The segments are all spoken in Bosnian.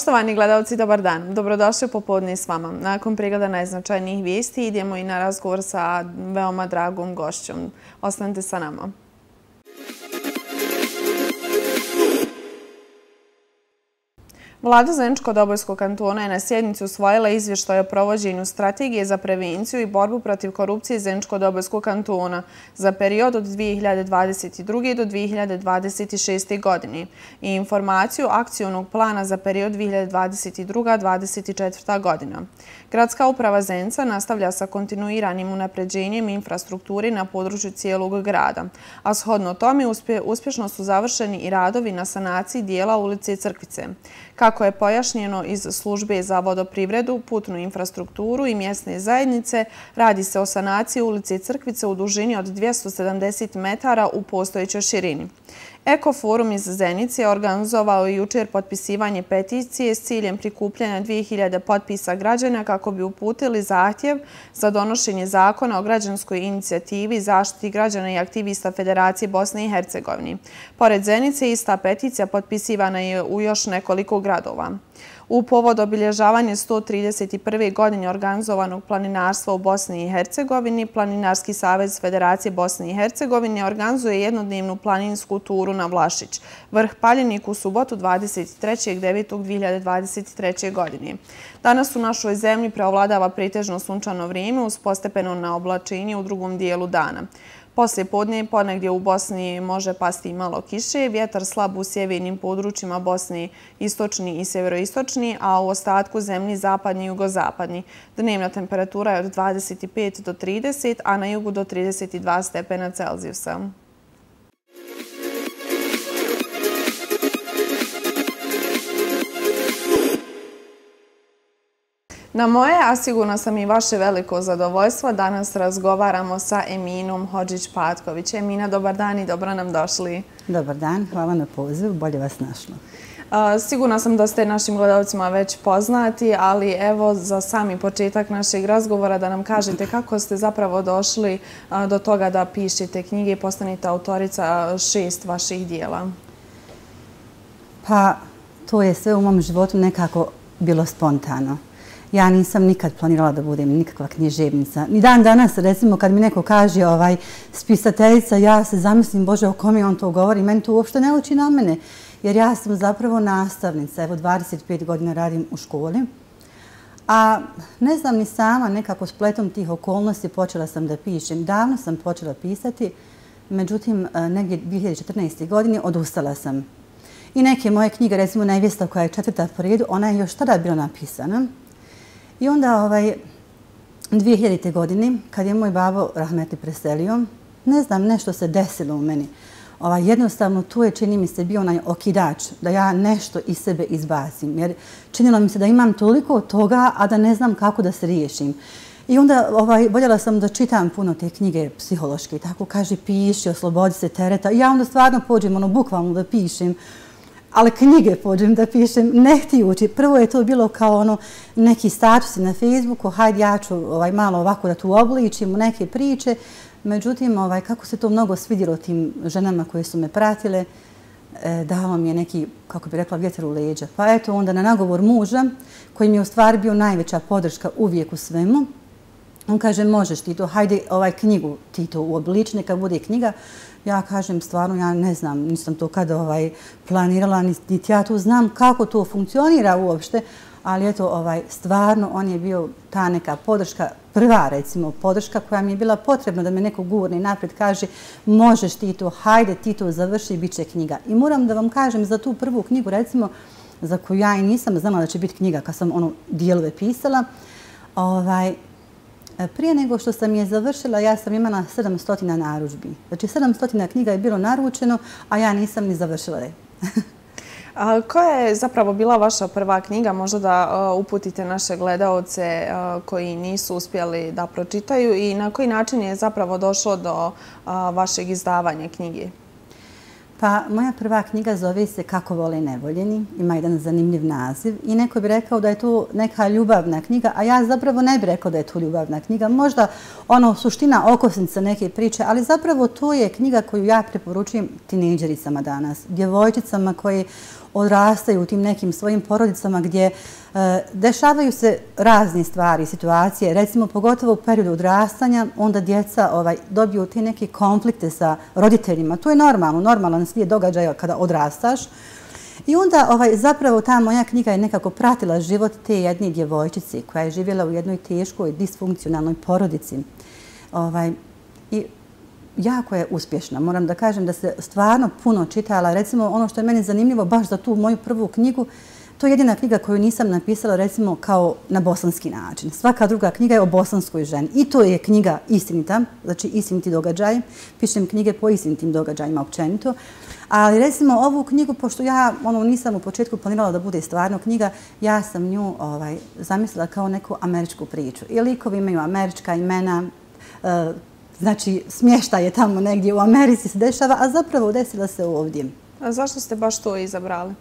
Poštovani gledalci, dobar dan. Dobrodošli u popodne s vama. Nakon pregleda najznačajnijih vijesti idemo i na razgovor sa veoma dragom gošćom. Ostanite sa nama. Vlada Zeničko-Dobojskog kantona je na sjednici usvojila izvještaj o provođenju strategije za prevenciju i borbu protiv korupcije Zeničko-Dobojskog kantona za period od 2022. do 2026. godine i informaciju akcijonog plana za period 2022-2024. godina. Gradska uprava Zenca nastavlja sa kontinuiranim unapređenjem infrastrukturi na području cijelog grada, a shodno tome uspješno su završeni i radovi na sanaciji dijela ulice Crkvice. Kako je pojašnjeno iz službe za vodoprivredu, putnu infrastrukturu i mjesne zajednice, radi se o sanaciji ulice Crkvice u dužini od 270 metara u postojećoj širini. Ekoforum iz Zenice je organizovao jučer potpisivanje peticije s ciljem prikupljanja 2000 potpisa građana kako bi uputili zahtjev za donošenje zakona o građanskoj inicijativi zaštiti građana i aktivista Federacije Bosne i Hercegovine. Pored Zenice, ista peticija potpisivana je u još nekoliko gradova. U povod obilježavanja 131. godine organizovanog planinarstva u Bosni i Hercegovini, Planinarski savez Federacije Bosne i Hercegovine organizuje jednodnevnu planinsku turu na Vlašić, vrh Paljenik u subotu 23.9.2023. godine. Danas u našoj zemlji preovladava pretežno sunčano vrijeme uz postepeno na oblačenje u drugom dijelu dana. Poslije podne ponegdje u Bosni može pasti malo kiše, vjetar slab u sjevernim područjima Bosni istočni i severoistočni, a u ostatku zemlji zapadni i jugozapadni. Dnevna temperatura je od 25 do 30, a na jugu do 32 stepena Celzijusa. Na moje, a sigurno sam i vaše veliko zadovoljstvo, danas razgovaramo sa Eminom Hođić-Patković. Emina, dobar dan i dobro nam došli. Dobar dan, hvala na pozivu, bolje vas našlo. Sigurno sam da ste našim gledalcima već poznati, ali evo za sami početak našeg razgovora da nam kažete kako ste zapravo došli do toga da pišete knjige i postanite autorica šest vaših dijela. Pa, to je sve u mom životu nekako bilo spontano. Ja nisam nikad planirala da budem nikakva književnica. Ni dan danas, recimo, kad mi neko kaže ovaj, spisateljica, ja se zamislim, Bože, o kome on to govori, meni to uopšte ne uči na mene. Jer ja sam zapravo nastavnica, evo 25 godina radim u školi. A ne znam ni sama, nekako spletom tih okolnosti počela sam da pišem. Davno sam počela pisati, međutim, e, negdje 2014. godine odustala sam. I neke moje knjige, recimo Nevjesta koja je četvrta po redu, ona je još tada bila napisana. I onda ovaj, 2000. godine, kad je moj babo Rahmeti preselio, ne znam, nešto se desilo u meni. Ovaj, jednostavno, tu je, čini mi se, bio onaj okidač da ja nešto iz sebe izbacim. Jer činilo mi se da imam toliko toga, a da ne znam kako da se riješim. I onda ovaj, voljela sam da čitam puno te knjige psihološke. Tako kaže, piši, oslobodi se tereta. I ja onda stvarno pođem, ono, bukvalno da pišem ali knjige pođem da pišem, ne htijući. Prvo je to bilo kao ono neki statusi na Facebooku, hajde ja ću ovaj, malo ovako da tu obličim u neke priče. Međutim, ovaj, kako se to mnogo svidjelo tim ženama koje su me pratile, e, dalo mi je neki, kako bi rekla, vjetar u leđa. Pa eto, onda na nagovor muža, koji mi je u stvari bio najveća podrška uvijek u svemu, on kaže, možeš ti to, hajde ovaj knjigu ti to uobliči, neka bude knjiga. Ja kažem, stvarno, ja ne znam, nisam to kada ovaj, planirala, niti ja tu znam kako to funkcionira uopšte, ali eto, ovaj, stvarno, on je bio ta neka podrška, prva, recimo, podrška koja mi je bila potrebna da me neko gurne napred kaže možeš ti to, hajde ti to završi, bit će knjiga. I moram da vam kažem za tu prvu knjigu, recimo, za koju ja i nisam znala da će biti knjiga kad sam ono dijelove pisala, ovaj, E, prije nego što sam je završila, ja sam imala 700 naručbi. Znači 700 knjiga je bilo naručeno, a ja nisam ni završila je. Koja je zapravo bila vaša prva knjiga? Možda da e, uputite naše gledalce e, koji nisu uspjeli da pročitaju i na koji način je zapravo došlo do vašeg izdavanja knjige? Pa, moja prva knjiga zove se Kako vole nevoljeni. Ima jedan zanimljiv naziv. I neko bi rekao da je to neka ljubavna knjiga, a ja zapravo ne bi rekao da je to ljubavna knjiga. Možda ono suština okosnica neke priče, ali zapravo to je knjiga koju ja preporučujem tineđericama danas. Djevojčicama koje odrastaju u tim nekim svojim porodicama gdje uh, E, dešavaju se razne stvari, situacije, recimo pogotovo u periodu odrastanja, onda djeca ovaj, dobiju te neke konflikte sa roditeljima. To je normalno, normalan slijed događaja kada odrastaš. I onda ovaj, zapravo ta moja knjiga je nekako pratila život te jedne djevojčice koja je živjela u jednoj teškoj, disfunkcionalnoj porodici. Ovaj, I jako je uspješna. Moram da kažem da se stvarno puno čitala. Recimo, ono što je meni zanimljivo baš za tu moju prvu knjigu, to je jedina knjiga koju nisam napisala recimo kao na bosanski način. Svaka druga knjiga je o bosanskoj ženi. I to je knjiga istinita, znači istiniti događaj. Pišem knjige po istinitim događajima općenito. Ali recimo ovu knjigu, pošto ja ono, nisam u početku planirala da bude stvarno knjiga, ja sam nju ovaj, zamislila kao neku američku priču. I likovi imaju američka imena, uh, znači smješta je tamo negdje u Americi se dešava, a zapravo desila se ovdje. A zašto ste baš to izabrali?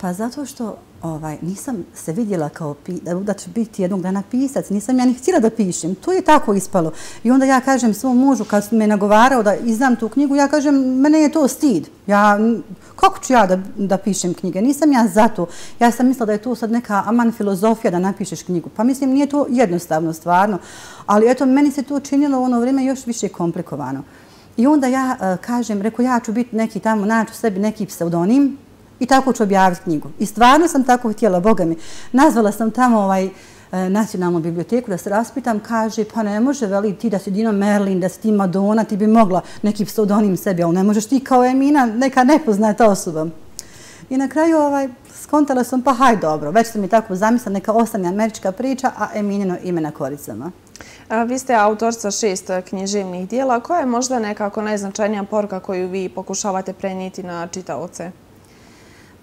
Pa zato što ovaj, nisam se vidjela kao da ću biti jednog dana pisac, nisam ja ni htjela da pišem. To je tako ispalo. I onda ja kažem svom mužu, kad me nagovarao da izdam tu knjigu, ja kažem, mene je to stid. Ja, kako ću ja da, da pišem knjige? Nisam ja za to. Ja sam mislila da je to sad neka aman filozofija da napišeš knjigu. Pa mislim, nije to jednostavno, stvarno. Ali eto, meni se to činilo u ono vrijeme još više komplikovano. I onda ja uh, kažem, reko, ja ću biti neki tamo, naću sebi neki pseudonim, I tako ću objaviti knjigu. I stvarno sam tako htjela, Boga mi. Nazvala sam tamo ovaj e, nacionalnu biblioteku da se raspitam, kaže, pa ne može, veli ti da si Dino Merlin, da si ti Madonna, ti bi mogla neki pseudonim sebi, ali ne možeš ti kao Emina, neka nepoznata osoba. I na kraju ovaj, skontala sam, pa haj dobro, već sam mi tako zamislila, neka ostane američka priča, a Eminino ime na koricama. A, vi ste autorca šest eh, književnih dijela. Koja je možda nekako najznačajnija poruka koju vi pokušavate prenijeti na čitaoce?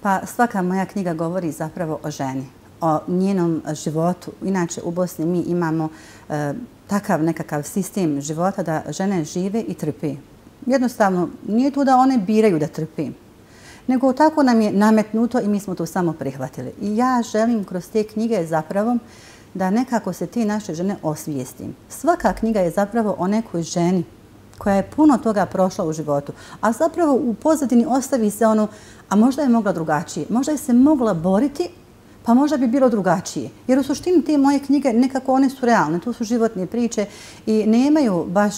Pa svaka moja knjiga govori zapravo o ženi, o njenom životu. Inače, u Bosni mi imamo e, takav nekakav sistem života da žene žive i trpi. Jednostavno, nije to da one biraju da trpi, nego tako nam je nametnuto i mi smo to samo prihvatili. I ja želim kroz te knjige zapravo da nekako se ti naše žene osvijestim. Svaka knjiga je zapravo o nekoj ženi koja je puno toga prošla u životu, a zapravo u pozadini ostavi se ono, a možda je mogla drugačije, možda je se mogla boriti, pa možda bi bilo drugačije. Jer u suštini te moje knjige nekako one su realne, to su životne priče i nemaju baš,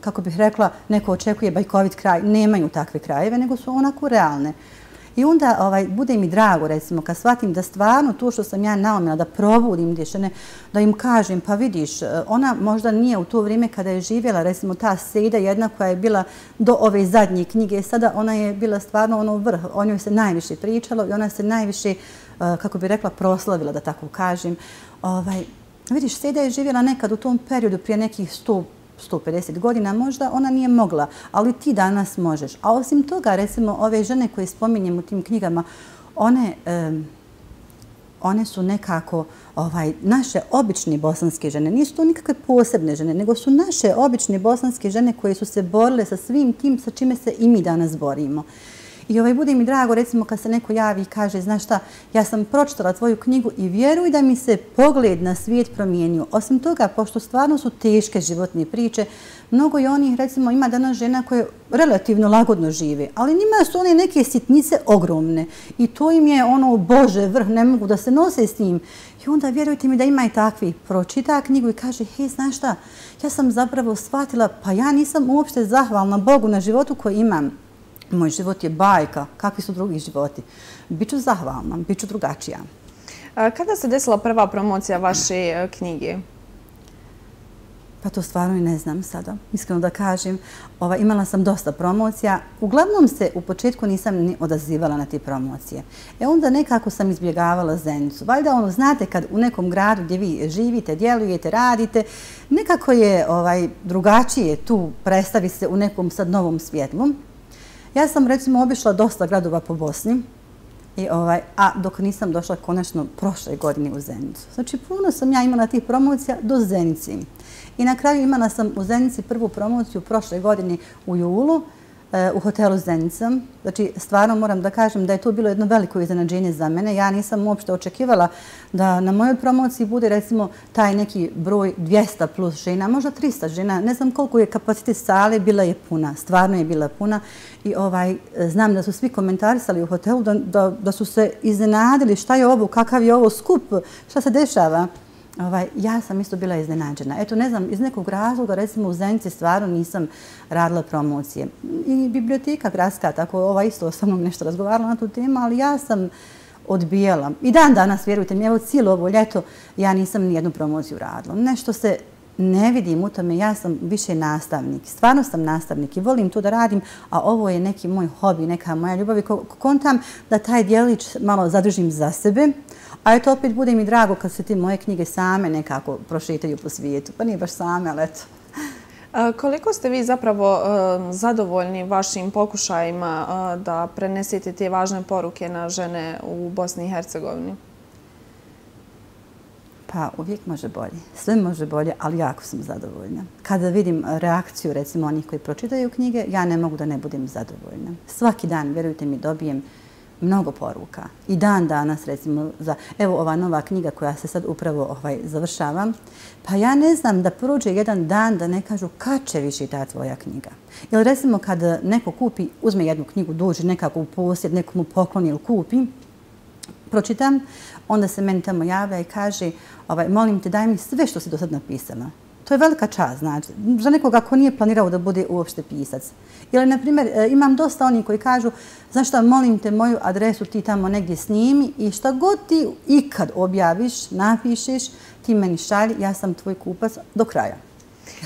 kako bih rekla, neko očekuje bajkovit kraj, nemaju takve krajeve, nego su onako realne. I onda ovaj, bude mi drago, recimo, kad shvatim da stvarno to što sam ja naumila, da probudim dješene, da im kažem, pa vidiš, e, ona možda nije u to vrijeme kada je živjela, recimo, ta seda jedna koja je bila do ove zadnje knjige, sada ona je bila stvarno ono vrh, o njoj se najviše pričalo i ona se najviše, e, kako bi rekla, proslavila, da tako kažem. Ovaj, vidiš, seda je živjela nekad u tom periodu prije nekih 100 150 godina, možda ona nije mogla, ali ti danas možeš. A osim toga, recimo, ove žene koje spominjem u tim knjigama, one, one su nekako ovaj, naše obične bosanske žene. Nisu to nikakve posebne žene, nego su naše obične bosanske žene koje su se borile sa svim tim sa čime se i mi danas borimo. I ovaj, bude mi drago, recimo, kad se neko javi i kaže, znaš šta, ja sam pročitala tvoju knjigu i vjeruj da mi se pogled na svijet promijenio. Osim toga, pošto stvarno su teške životne priče, mnogo je onih, recimo, ima danas žena koje relativno lagodno žive, ali njima su one neke sitnice ogromne i to im je ono, bože, vrh, ne mogu da se nose s njim. I onda vjerujte mi da ima i takvi. Pročita knjigu i kaže, hej, znaš šta, ja sam zapravo shvatila, pa ja nisam uopšte zahvalna Bogu na životu koji imam moj život je bajka, kakvi su drugi životi. Biću zahvalna, biću drugačija. Kada se desila prva promocija vaše e, knjige? Pa to stvarno i ne znam sada. Iskreno da kažem, ova, imala sam dosta promocija. Uglavnom se u početku nisam ni odazivala na te promocije. E onda nekako sam izbjegavala Zenicu. Valjda ono, znate kad u nekom gradu gdje vi živite, djelujete, radite, nekako je ovaj, drugačije tu predstavi se u nekom sad novom svjetlom. Ja sam recimo obišla dosta gradova po Bosni I, ovaj, a dok nisam došla konačno prošle godine u Zenicu. Znači, puno sam ja imala tih promocija do Zenici. I na kraju imala sam u Zenici prvu promociju prošle godine u julu, u hotelu Zenica. Znači, stvarno moram da kažem da je to bilo jedno veliko iznenađenje za mene. Ja nisam uopšte očekivala da na mojoj promociji bude recimo taj neki broj 200 plus žena, možda 300 žena. Ne znam koliko je kapacitet sale, bila je puna. Stvarno je bila puna. I ovaj, znam da su svi komentarisali u hotelu da, da, da su se iznenadili šta je ovo, kakav je ovo skup, šta se dešava. Ovaj, ja sam isto bila iznenađena. Eto, ne znam, iz nekog razloga, recimo u Zenici stvarno nisam radila promocije. I biblioteka gradska, tako ova isto sa mnom nešto razgovarala na tu temu, ali ja sam odbijala. I dan danas, vjerujte mi, evo cijelo ovo ljeto, ja nisam nijednu promociju radila. Nešto se ne vidim u tome, ja sam više nastavnik. Stvarno sam nastavnik i volim to da radim, a ovo je neki moj hobi, neka moja ljubav i kontam da taj dijelić malo zadržim za sebe. A eto, opet bude mi drago kad se ti moje knjige same nekako prošetaju po svijetu. Pa nije baš same, ali eto. Koliko ste vi zapravo zadovoljni vašim pokušajima da prenesete te važne poruke na žene u Bosni i Hercegovini? Pa uvijek može bolje. Sve može bolje, ali jako sam zadovoljna. Kada vidim reakciju, recimo, onih koji pročitaju knjige, ja ne mogu da ne budem zadovoljna. Svaki dan, vjerujte mi, dobijem mnogo poruka. I dan danas, recimo, za, evo ova nova knjiga koja se sad upravo ovaj, završavam, pa ja ne znam da prođe jedan dan da ne kažu kad će više ta tvoja knjiga. Ili recimo kad neko kupi, uzme jednu knjigu, dođe nekako u posjed, nekomu pokloni ili kupi, pročitam, onda se meni tamo javlja i kaže, ovaj, molim te, daj mi sve što si do sad napisala. To je velika čast, znači, za nekoga ko nije planirao da bude uopšte pisac. Ili, na primjer, e, imam dosta oni koji kažu, znaš šta, molim te, moju adresu ti tamo negdje snimi i šta god ti ikad objaviš, napišeš, ti meni šalji, ja sam tvoj kupac do kraja.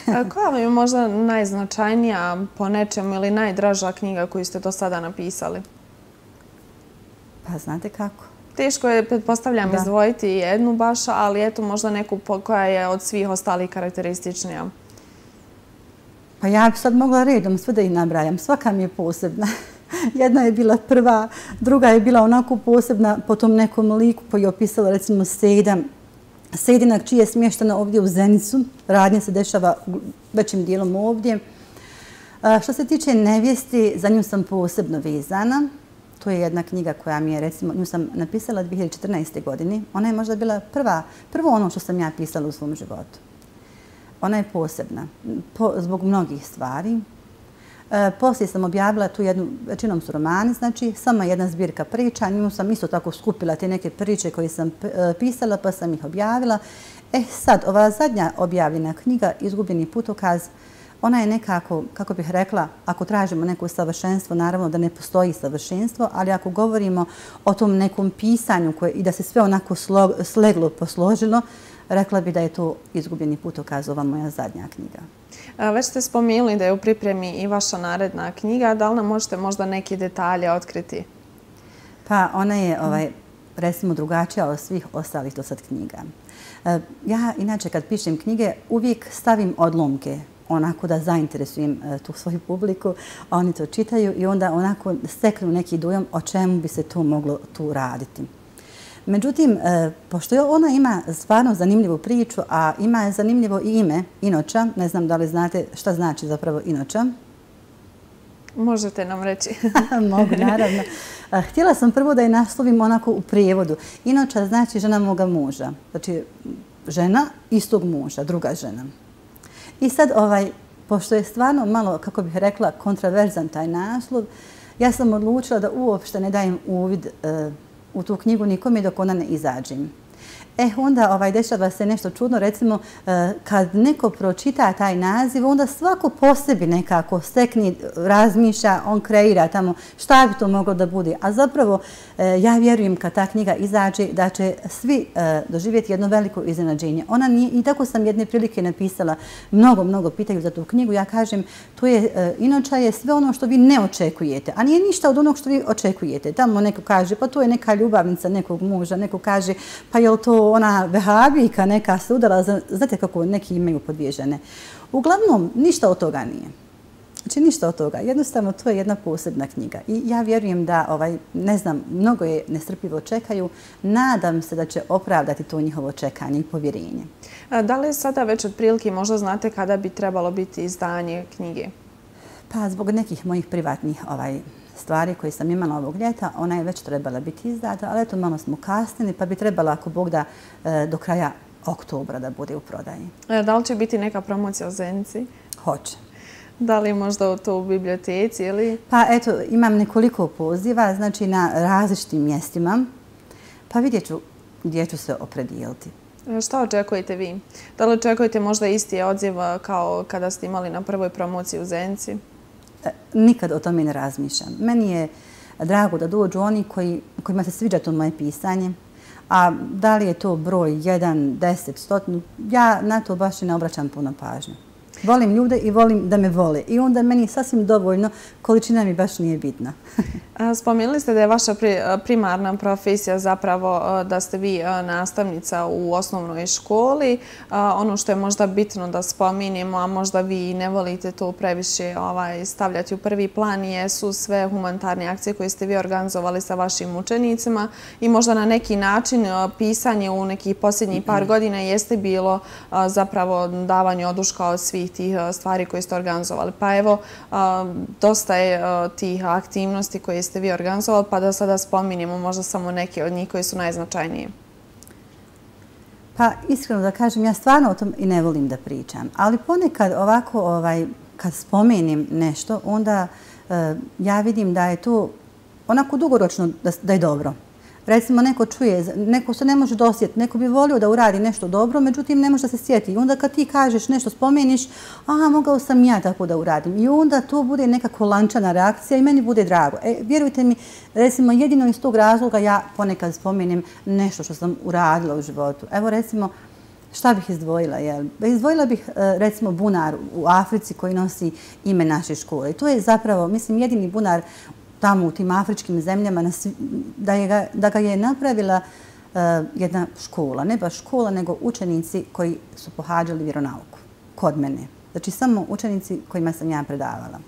Koja vam je možda najznačajnija po nečemu ili najdraža knjiga koju ste do sada napisali? Pa znate kako? Teško je, pretpostavljam, izdvojiti jednu baš, ali eto možda neku koja je od svih ostalih karakterističnija. Pa ja bi sad mogla redom sve da ih nabrajam. Svaka mi je posebna. Jedna je bila prva, druga je bila onako posebna po tom nekom liku koji je opisala recimo Sejda. Sejdinak čiji je smještena ovdje u Zenicu. Radnje se dešava većim dijelom ovdje. Što se tiče nevijesti, za nju sam posebno vezana. To je jedna knjiga koja mi je, recimo, nju sam napisala 2014. godini. Ona je možda bila prva, prvo ono što sam ja pisala u svom životu. Ona je posebna po, zbog mnogih stvari. E, poslije sam objavila tu jednu, većinom su romani, znači sama jedna zbirka priča. Nju sam isto tako skupila te neke priče koje sam e, pisala pa sam ih objavila. E sad, ova zadnja objavljena knjiga, Izgubljeni putokaz, ona je nekako, kako bih rekla, ako tražimo neko savršenstvo, naravno da ne postoji savršenstvo, ali ako govorimo o tom nekom pisanju koje, i da se sve onako sleglo, posložilo, rekla bi da je to izgubljeni put okazova moja zadnja knjiga. Već ste spomenuli da je u pripremi i vaša naredna knjiga. Da li nam možete možda neke detalje otkriti? Pa ona je, ovaj, recimo, drugačija od svih ostalih do sad knjiga. E, ja, inače, kad pišem knjige, uvijek stavim odlomke onako da zainteresujem e, tu svoju publiku, oni to čitaju i onda onako steknu neki dojam o čemu bi se to moglo tu raditi. Međutim, e, pošto ona ima stvarno zanimljivu priču, a ima zanimljivo i ime Inoča, ne znam da li znate šta znači zapravo Inoča. Možete nam reći. Mogu, naravno. Htjela sam prvo da je naslovim onako u prijevodu. Inoča znači žena moga muža. Znači, žena istog muža, druga žena. I sad, ovaj, pošto je stvarno malo, kako bih rekla, kontraverzan taj naslov, ja sam odlučila da uopšte ne dajem uvid e, u tu knjigu nikome dok ona ne izađem. E, onda ovaj, dešava se nešto čudno, recimo, e, kad neko pročita taj naziv, onda svako po sebi nekako stekni, razmišlja, on kreira tamo šta bi to moglo da bude. A zapravo, e, ja vjerujem kad ta knjiga izađe, da će svi e, doživjeti jedno veliko iznenađenje. Ona nije, i tako sam jedne prilike napisala, mnogo, mnogo pitaju za tu knjigu, ja kažem, to je, inoča je sve ono što vi ne očekujete, a nije ništa od onog što vi očekujete. Tamo neko kaže, pa to je neka ljubavnica nekog muža, neko kaže, pa je li to ona vehabijka neka se udala, znate kako neki imaju podvježene. Uglavnom, ništa od toga nije. Znači ništa od toga. Jednostavno to je jedna posebna knjiga. I ja vjerujem da, ovaj, ne znam, mnogo je nestrpljivo čekaju. Nadam se da će opravdati to njihovo čekanje i povjerenje. Da li sada već od prilike možda znate kada bi trebalo biti izdanje knjige? Pa zbog nekih mojih privatnih ovaj, stvari koje sam imala ovog ljeta, ona je već trebala biti izdata, ali eto malo smo kasnili, pa bi trebala, ako Bog da, e, do kraja oktobra da bude u prodaji. E, da li će biti neka promocija o Zenci? Hoće. Da li možda to u biblioteci ili? Pa eto, imam nekoliko poziva, znači na različitim mjestima, pa vidjet ću gdje ću se opredijeliti. E, šta očekujete vi? Da li očekujete možda isti odziv kao kada ste imali na prvoj promociji u Zenci? Nikad o tome ne razmišljam. Meni je drago da dođu oni kojima se sviđa to moje pisanje, a da li je to broj 1, 10, 100, ja na to baš ne obraćam puno pažnje. Volim ljude i volim da me vole. I onda meni je sasvim dovoljno, količina mi baš nije bitna. Spomenuli ste da je vaša primarna profesija zapravo da ste vi nastavnica u osnovnoj školi. Ono što je možda bitno da spominjemo, a možda vi ne volite to previše ovaj, stavljati u prvi plan, jesu sve humanitarne akcije koje ste vi organizovali sa vašim učenicima i možda na neki način pisanje u nekih posljednjih par godina jeste bilo zapravo davanje oduška od svih tih e, stvari koje ste organizovali. Pa evo, e, dosta je e, tih aktivnosti koje ste vi organizovali, pa da sada spominjemo možda samo neke od njih koje su najznačajnije. Pa iskreno da kažem, ja stvarno o tom i ne volim da pričam, ali ponekad ovako, ovaj, kad spomenim nešto, onda ja vidim da je to onako dugoročno da je dobro recimo neko čuje, neko se ne može dosjetiti, neko bi volio da uradi nešto dobro, međutim ne može da se sjeti. I onda kad ti kažeš nešto, spomeniš, aha, mogao sam ja tako da uradim. I onda to bude nekako lančana reakcija i meni bude drago. E, vjerujte mi, recimo jedino iz tog razloga ja ponekad spomenem nešto što sam uradila u životu. Evo recimo, šta bih izdvojila? Jel? Izdvojila bih e, recimo bunar u Africi koji nosi ime naše škole. I to je zapravo, mislim, jedini bunar tamo u tim afričkim zemljama da, je ga, da ga je napravila uh, jedna škola. Ne baš škola, nego učenici koji su pohađali vjeronauku kod mene. Znači samo učenici kojima sam ja predavala.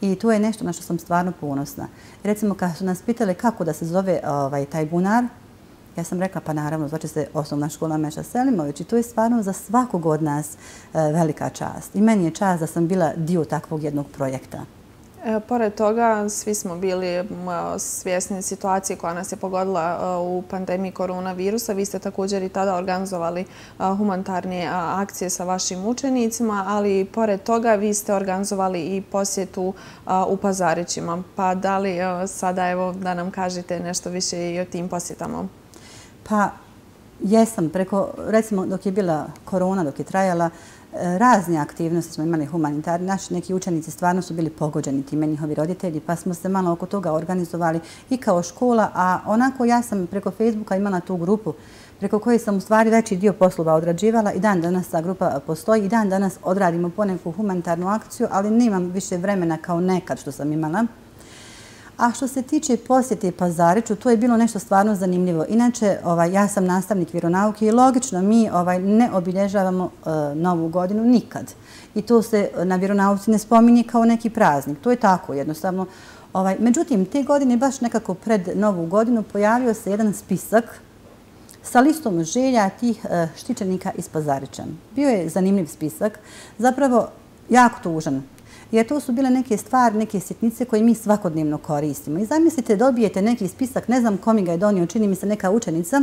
I to je nešto na što sam stvarno ponosna. Recimo, kad su nas pitali kako da se zove ovaj, taj bunar, ja sam rekla, pa naravno, zvače se osnovna škola Meša Selimović i to je stvarno za svakog od nas e, velika čast. I meni je čast da sam bila dio takvog jednog projekta. E, pored toga, svi smo bili svjesni situacije koja nas je pogodila e, u pandemiji koronavirusa. Vi ste također i tada organizovali e, humanitarne akcije sa vašim učenicima, ali pored toga vi ste organizovali i posjetu e, u Pazarićima. Pa da li sada evo da nam kažete nešto više i o tim posjetama? Pa jesam. Preko, recimo dok je bila korona, dok je trajala, razne aktivnosti smo imali humanitarni. Naši neki učenici stvarno su bili pogođeni time njihovi roditelji, pa smo se malo oko toga organizovali i kao škola, a onako ja sam preko Facebooka imala tu grupu preko koje sam u stvari veći dio poslova odrađivala i dan danas ta grupa postoji i dan danas odradimo poneku humanitarnu akciju, ali nemam više vremena kao nekad što sam imala. A što se tiče posjete Pazariću, to je bilo nešto stvarno zanimljivo. Inače, ovaj, ja sam nastavnik vjeronauke i logično mi ovaj, ne obilježavamo e, novu godinu nikad. I to se na vjeronauci ne spominje kao neki praznik. To je tako jednostavno. Ovaj, međutim, te godine, baš nekako pred novu godinu, pojavio se jedan spisak sa listom želja tih e, štičenika iz Pazarića. Bio je zanimljiv spisak, zapravo jako tužan jer to su bile neke stvari, neke sitnice koje mi svakodnevno koristimo. I zamislite, dobijete neki spisak, ne znam kom ga je donio, čini mi se neka učenica,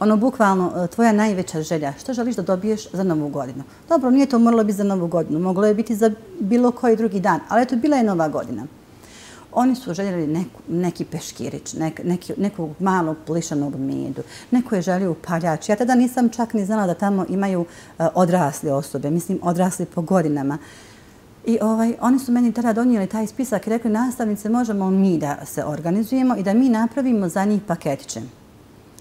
ono, bukvalno, e, tvoja najveća želja, što želiš da dobiješ za novu godinu? Dobro, nije to moralo biti za novu godinu, moglo je biti za bilo koji drugi dan, ali eto, bila je nova godina. Oni su željeli neku, neki peškirić, nek, neki, nekog malog plišanog medu, neko je želio upaljač. Ja tada nisam čak ni znala da tamo imaju uh, odrasle osobe, mislim odrasli po godinama. I ovaj, oni su meni tada donijeli taj spisak i rekli nastavnice možemo mi da se organizujemo i da mi napravimo za njih paketiće.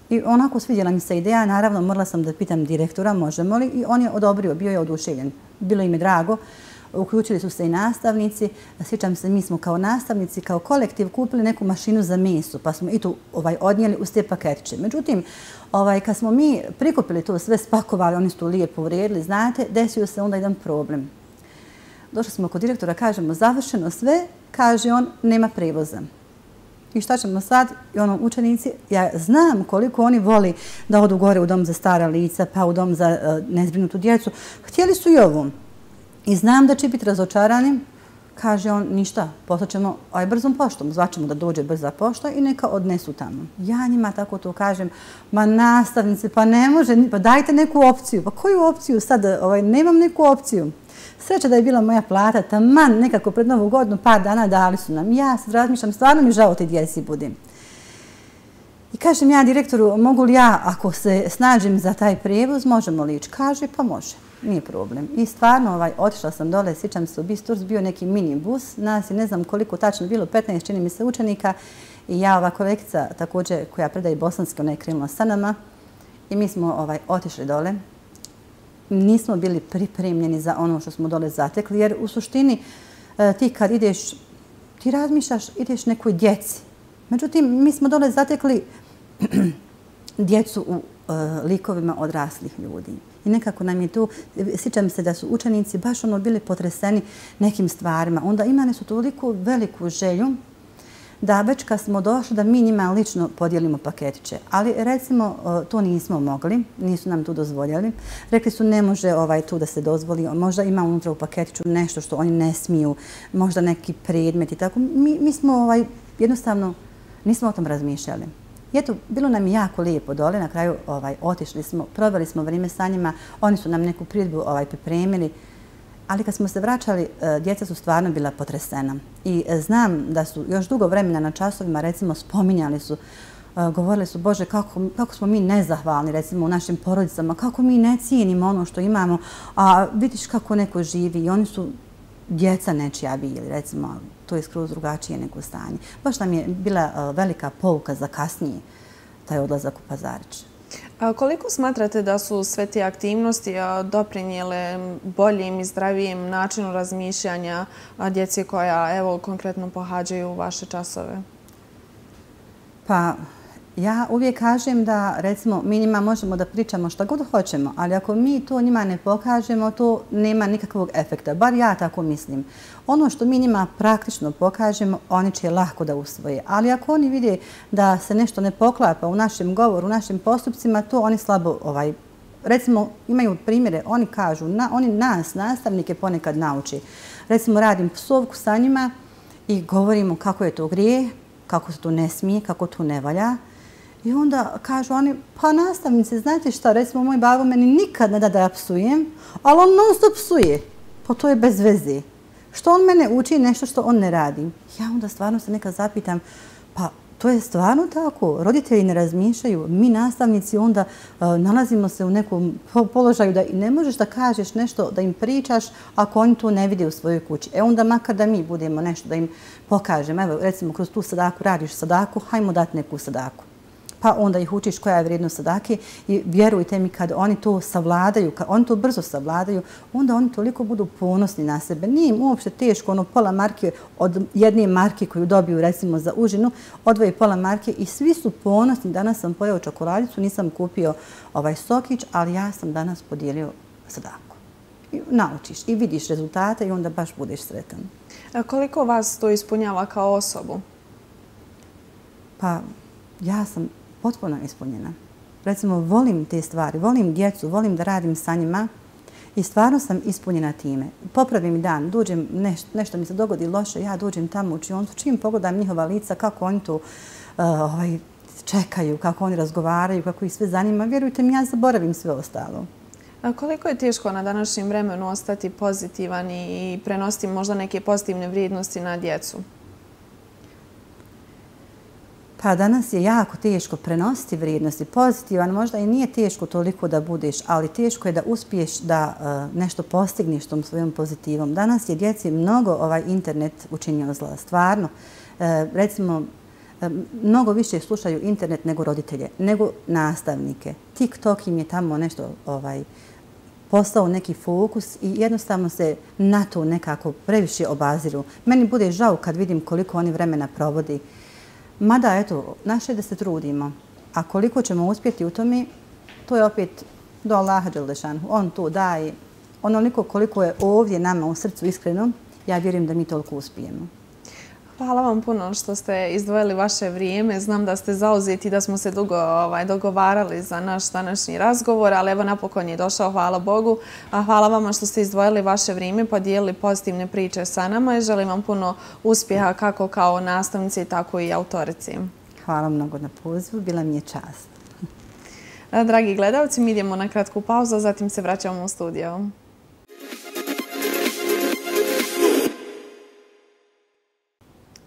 I onako svidjela mi se ideja, naravno morala sam da pitam direktora možemo li i on je odobrio, bio je oduševljen. Bilo im je drago, uključili su se i nastavnici. Sjećam se, mi smo kao nastavnici, kao kolektiv kupili neku mašinu za mesu pa smo i tu ovaj, odnijeli uz te paketiće. Međutim, ovaj, kad smo mi prikupili to sve spakovali, oni su to lijepo uredili, znate, desio se onda jedan problem Došli smo kod direktora, kažemo završeno sve, kaže on, nema prevoza. I šta ćemo sad? I ono, učenici, ja znam koliko oni voli da odu gore u dom za stara lica, pa u dom za uh, nezbrinutu djecu. Htjeli su i ovu. I znam da će biti razočarani. Kaže on, ništa, poslaćemo aj brzom poštom. Zvaćemo da dođe brza pošta i neka odnesu tamo. Ja njima tako to kažem, ma nastavnice, pa ne može, pa dajte neku opciju. Pa koju opciju sad? Ovaj, nemam neku opciju. Sreća da je bila moja plata, taman nekako pred novu godinu, par dana dali su nam. Ja se razmišljam, stvarno mi žao te djeci budim. I kažem ja direktoru, mogu li ja, ako se snađem za taj prevoz, možemo li ići? Kaže, pa može, nije problem. I stvarno, ovaj, otišla sam dole, sjećam se u Bisturs, bio neki minibus, nas je ne znam koliko tačno bilo, 15 čini mi se učenika, i ja, ova kolekcija također koja predaje bosanske, ona je krenula sa nama, i mi smo ovaj, otišli dole, nismo bili pripremljeni za ono što smo dole zatekli, jer u suštini e, ti kad ideš, ti razmišljaš, ideš nekoj djeci. Međutim, mi smo dole zatekli djecu u e, likovima odraslih ljudi. I nekako nam je tu, sjećam se da su učenici baš ono bili potreseni nekim stvarima. Onda imali su toliko veliku želju da smo došli da mi njima lično podijelimo paketiće. Ali recimo e, to nismo mogli, nisu nam tu dozvoljali. Rekli su ne može ovaj tu da se dozvoli, možda ima unutra u paketiću nešto što oni ne smiju, možda neki predmet i tako. Mi, mi smo ovaj, jednostavno nismo o tom razmišljali. I eto, bilo nam jako lijepo dole, na kraju ovaj, otišli smo, proveli smo vrijeme sa njima, oni su nam neku pridbu ovaj, pripremili, Ali kad smo se vraćali, e, djeca su stvarno bila potresena. I e, znam da su još dugo vremena na časovima, recimo, spominjali su, e, govorili su, Bože, kako, kako smo mi nezahvalni, recimo, u našim porodicama, kako mi ne cijenimo ono što imamo, a vidiš kako neko živi i oni su djeca nečija bili, recimo, to je skroz drugačije neko stanje. Baš nam je bila velika pouka za kasnije taj odlazak u Pazarić. Koliko smatrate da su sve te aktivnosti doprinjele boljim i zdravijem načinu razmišljanja djeci koja evo konkretno pohađaju vaše časove? Pa, Ja uvijek kažem da, recimo, mi njima možemo da pričamo što god hoćemo, ali ako mi to njima ne pokažemo, to nema nikakvog efekta. Bar ja tako mislim. Ono što mi njima praktično pokažemo, oni će lahko da usvoje. Ali ako oni vide da se nešto ne poklapa u našem govoru, u našim postupcima, to oni slabo, ovaj, recimo, imaju primjere, oni kažu, na, oni nas, nastavnike, ponekad nauči. Recimo, radim psovku sa njima i govorimo kako je to grije, kako se to ne smije, kako to ne valja. I onda kažu oni, pa nastavnice, znate šta, recimo moj babo meni nikad ne da da ja psujem, ali on non stop psuje. Pa to je bez veze. Što on mene uči nešto što on ne radi? Ja onda stvarno se nekad zapitam, pa to je stvarno tako. Roditelji ne razmišljaju. Mi nastavnici onda uh, nalazimo se u nekom položaju da i ne možeš da kažeš nešto, da im pričaš ako oni to ne vide u svojoj kući. E onda makar da mi budemo nešto da im pokažemo. Evo recimo kroz tu sadaku radiš sadaku, hajmo dati neku sadaku pa onda ih učiš koja je vrijednost sadake i vjerujte mi kad oni to savladaju, kad oni to brzo savladaju, onda oni toliko budu ponosni na sebe. Nije im uopšte teško ono pola marke od jedne marke koju dobiju recimo za užinu, odvoje pola marke i svi su ponosni. Danas sam pojao čokoladicu, nisam kupio ovaj sokić, ali ja sam danas podijelio sadaku. I naučiš i vidiš rezultate i onda baš budeš sretan. A koliko vas to ispunjava kao osobu? Pa ja sam potpuno ispunjena. Recimo, volim te stvari, volim djecu, volim da radim sa njima i stvarno sam ispunjena time. Popravim dan, duđem, nešto mi se dogodi loše, ja duđem tamo u čioncu, čim pogledam njihova lica, kako oni tu uh, eh, ovaj, čekaju, kako oni razgovaraju, kako ih sve zanima, vjerujte mi, ja zaboravim sve ostalo. A koliko je teško na današnjem vremenu ostati pozitivan i prenositi možda neke pozitivne vrijednosti na djecu? Pa danas je jako teško prenositi vrijednosti. Pozitivan možda i nije teško toliko da budeš, ali teško je da uspiješ da uh, nešto postigneš tom svojom pozitivom. Danas je djeci mnogo ovaj internet učinio zla. Stvarno, uh, recimo, e, mnogo više slušaju internet nego roditelje, nego nastavnike. TikTok im je tamo nešto ovaj, postao neki fokus i jednostavno se na to nekako previše obaziru. Meni bude žao kad vidim koliko oni vremena provodi uh, Mada, eto, naše da se trudimo. A koliko ćemo uspjeti u tome, to je opet do Allaha Đelešanu. On to daje onoliko koliko je ovdje nama u srcu iskreno, ja vjerujem da mi toliko uspijemo. Hvala vam puno što ste izdvojili vaše vrijeme. Znam da ste zauzeti da smo se dugo ovaj, dogovarali za naš današnji razgovor, ali evo napokon je došao, hvala Bogu. A hvala vam što ste izdvojili vaše vrijeme, podijelili pozitivne priče sa nama i želim vam puno uspjeha kako kao nastavnici, tako i autorici. Hvala mnogo na pozivu, bila mi je čast. Dragi gledalci, mi idemo na kratku pauzu, zatim se vraćamo u studiju.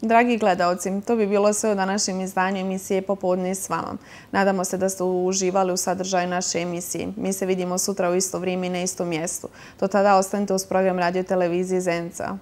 Dragi gledalci, to bi bilo sve u današnjem izdanju emisije Popodne s vama. Nadamo se da ste uživali u sadržaju naše emisije. Mi se vidimo sutra u isto vrijeme i na istom mjestu. Do tada ostanite uz program radio televizije Zenca.